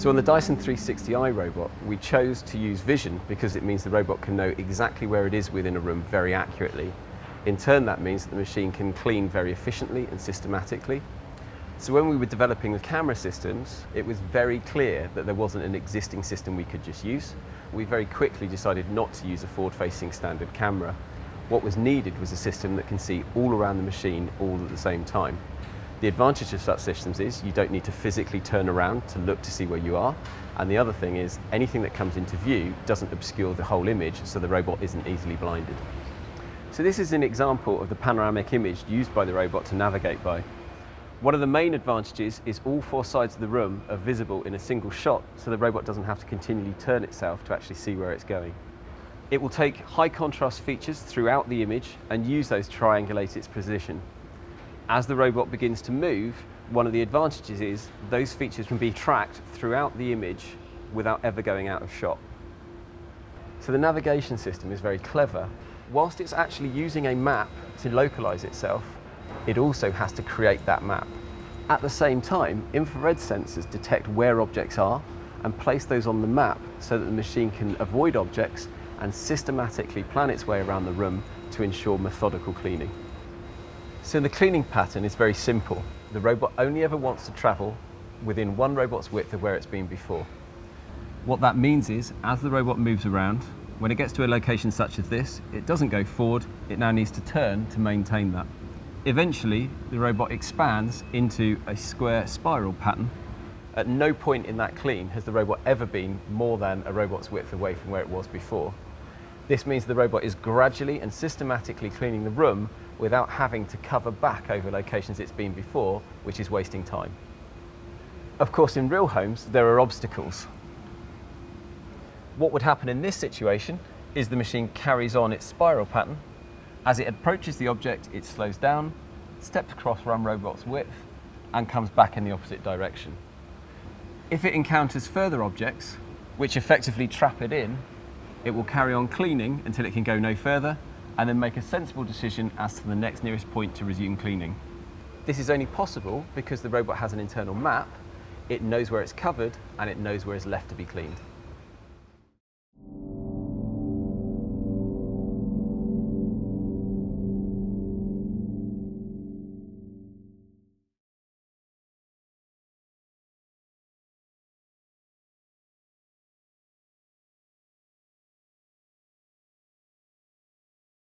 So on the Dyson 360 Eye robot, we chose to use vision because it means the robot can know exactly where it is within a room very accurately. In turn, that means that the machine can clean very efficiently and systematically. So when we were developing the camera systems, it was very clear that there wasn't an existing system we could just use. We very quickly decided not to use a forward-facing standard camera. What was needed was a system that can see all around the machine all at the same time. The advantage of such systems is you don't need to physically turn around to look to see where you are. And the other thing is anything that comes into view doesn't obscure the whole image so the robot isn't easily blinded. So this is an example of the panoramic image used by the robot to navigate by. One of the main advantages is all four sides of the room are visible in a single shot so the robot doesn't have to continually turn itself to actually see where it's going. It will take high contrast features throughout the image and use those to triangulate its position as the robot begins to move, one of the advantages is those features can be tracked throughout the image without ever going out of shot. So the navigation system is very clever. Whilst it's actually using a map to localize itself, it also has to create that map. At the same time, infrared sensors detect where objects are and place those on the map so that the machine can avoid objects and systematically plan its way around the room to ensure methodical cleaning. So the cleaning pattern is very simple. The robot only ever wants to travel within one robot's width of where it's been before. What that means is, as the robot moves around, when it gets to a location such as this, it doesn't go forward, it now needs to turn to maintain that. Eventually, the robot expands into a square spiral pattern. At no point in that clean has the robot ever been more than a robot's width away from where it was before. This means the robot is gradually and systematically cleaning the room without having to cover back over locations it's been before, which is wasting time. Of course, in real homes, there are obstacles. What would happen in this situation is the machine carries on its spiral pattern. As it approaches the object, it slows down, steps across run robot's width, and comes back in the opposite direction. If it encounters further objects, which effectively trap it in, it will carry on cleaning until it can go no further and then make a sensible decision as to the next nearest point to resume cleaning. This is only possible because the robot has an internal map, it knows where it's covered and it knows where it's left to be cleaned.